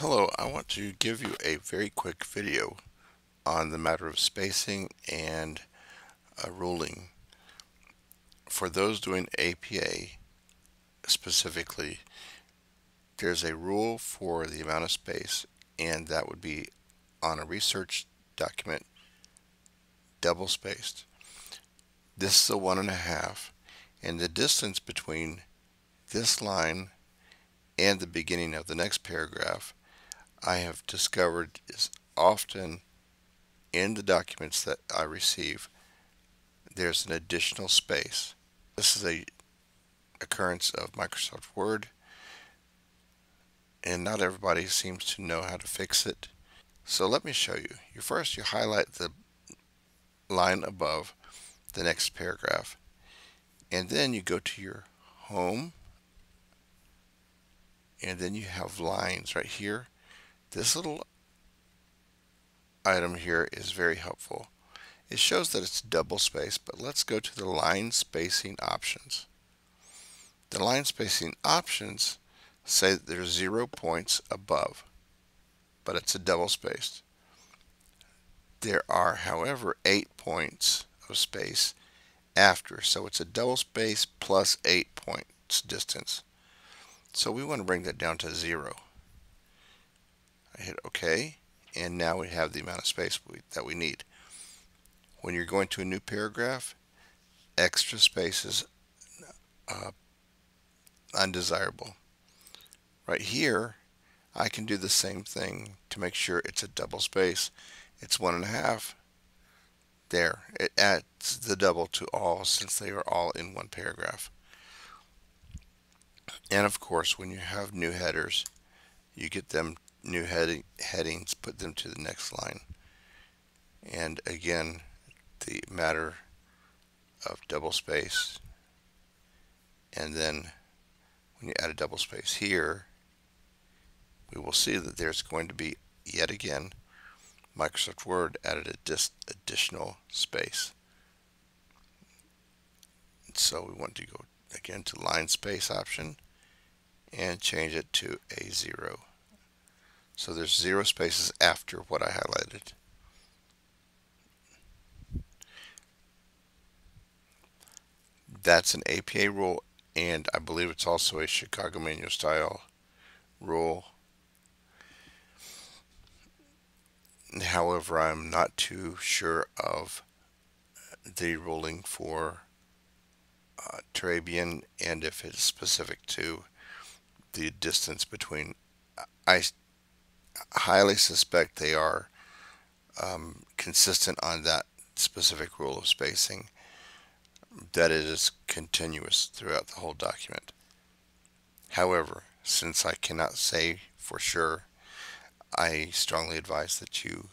Hello, I want to give you a very quick video on the matter of spacing and uh, ruling. For those doing APA specifically, there's a rule for the amount of space and that would be on a research document double spaced. This is a one and a half and the distance between this line and the beginning of the next paragraph I have discovered is often in the documents that I receive, there's an additional space. This is a occurrence of Microsoft Word, and not everybody seems to know how to fix it. So let me show you. You first you highlight the line above the next paragraph, and then you go to your home, and then you have lines right here this little item here is very helpful. It shows that it's double spaced, but let's go to the line spacing options. The line spacing options say that there's zero points above, but it's a double spaced. There are, however, eight points of space after, so it's a double space plus eight points distance. So we want to bring that down to zero. I hit OK, and now we have the amount of space we, that we need. When you're going to a new paragraph, extra space is uh, undesirable. Right here, I can do the same thing to make sure it's a double space. It's one and a half. There, it adds the double to all since they are all in one paragraph. And of course, when you have new headers, you get them new heading, headings, put them to the next line. And again, the matter of double space. And then when you add a double space here, we will see that there's going to be, yet again, Microsoft Word added a additional space. So we want to go again to line space option and change it to a zero. So there's zero spaces after what I highlighted. That's an APA rule, and I believe it's also a Chicago manual style rule. However, I'm not too sure of the ruling for uh, Turabian and if it's specific to the distance between I highly suspect they are um, consistent on that specific rule of spacing, that it is continuous throughout the whole document. However, since I cannot say for sure, I strongly advise that you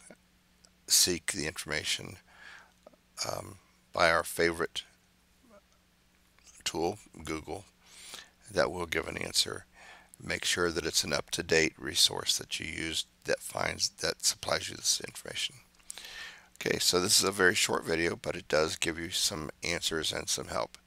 seek the information um, by our favorite tool, Google, that will give an answer make sure that it's an up-to-date resource that you use that finds that supplies you this information. Okay, so this is a very short video, but it does give you some answers and some help.